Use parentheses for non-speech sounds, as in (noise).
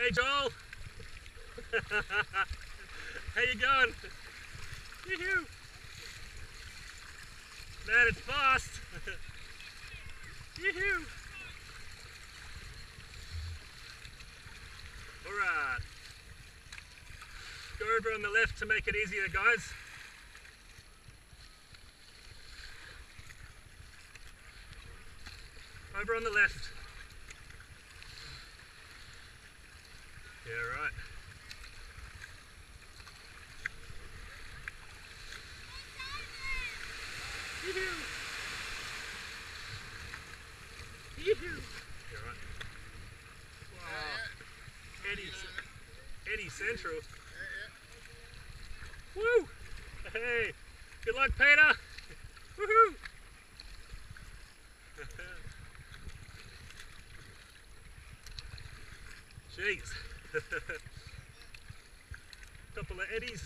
Hey Joel! (laughs) How you going? Yoo-hoo! Man, it's fast! (laughs) Yoo-hoo! Alright. Go over on the left to make it easier, guys. Over on the left. Yeah, right. Yoo-hoo! Yoo-hoo! Yeah, right. Wow. Eddie, Eddie Central. Woo! Hey, good luck, Peter. Woohoo! (laughs) Jeez. (laughs) Couple of eddies.